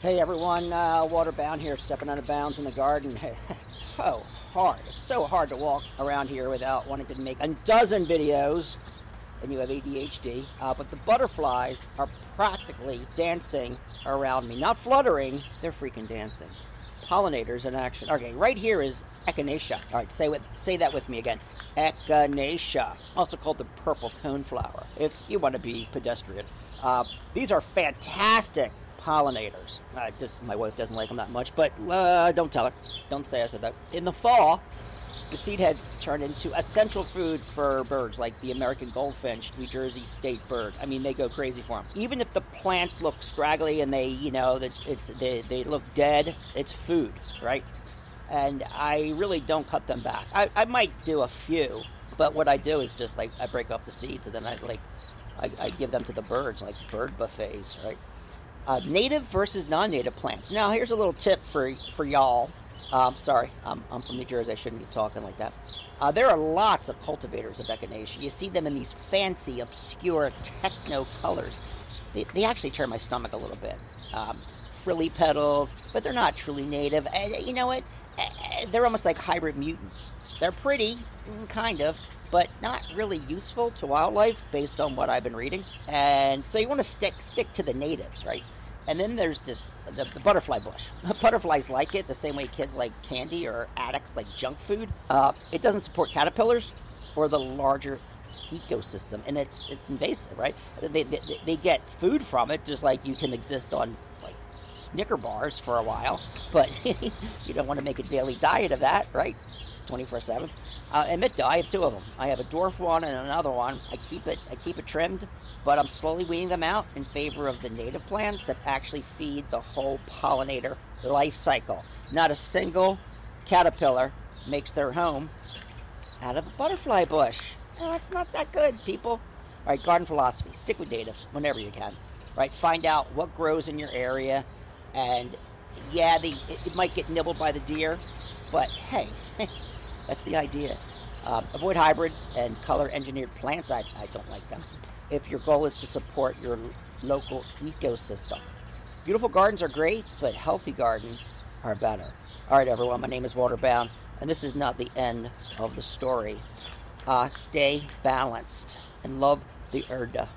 Hey everyone, uh, Walter Bowne here, stepping out of bounds in the garden. It's so hard. It's so hard to walk around here without wanting to make a dozen videos, and you have ADHD. Uh, but the butterflies are practically dancing around me. Not fluttering, they're freaking dancing. Pollinators in action. Okay, right here is Echinacea. All right, say with say that with me again. Echinacea, also called the purple coneflower. If you want to be pedestrian, uh, these are fantastic pollinators. Uh, just my wife doesn't like them that much, but uh, don't tell her. Don't say I said that. In the fall, the seed heads turn into essential food for birds like the American goldfinch, New Jersey state bird. I mean, they go crazy for them. Even if the plants look scraggly and they, you know, it's, it's they, they look dead, it's food, right? And I really don't cut them back. I, I might do a few, but what I do is just like I break up the seeds and then I like I, I give them to the birds, like bird buffets, right? Uh, native versus non-native plants. Now, here's a little tip for for y'all. Um, sorry, I'm, I'm from New Jersey. I shouldn't be talking like that. Uh, there are lots of cultivators of echinacea. You see them in these fancy, obscure techno colors. They, they actually turn my stomach a little bit. Um, frilly petals, but they're not truly native. And you know what? They're almost like hybrid mutants. They're pretty, mm, kind of, but not really useful to wildlife based on what I've been reading. And so you want to stick stick to the natives, right? And then there's this the, the, butterfly bush. Butterflies like it the same way kids like candy or addicts like junk food. Uh, it doesn't support caterpillars or the larger ecosystem, and it's it's invasive, right? They, they, they get food from it, just like you can exist on like Snicker bars for a while, but you don't want to make a daily diet of that, right? 24 7. Uh, admit though, I have two of them. I have a dwarf one and another one. I keep it I keep it trimmed, but I'm slowly weaning them out in favor of the native plants that actually feed the whole pollinator life cycle. Not a single caterpillar makes their home out of a butterfly bush. Oh, it's not that good, people. All right, garden philosophy. Stick with natives whenever you can. Right, find out what grows in your area, and yeah, the, it, it might get nibbled by the deer, but hey, That's the idea. Um, avoid hybrids and color engineered plants. I, I don't like them. If your goal is to support your local ecosystem, beautiful gardens are great, but healthy gardens are better. All right, everyone, my name is Walter Bowne, and this is not the end of the story. Uh, stay balanced and love the Erda.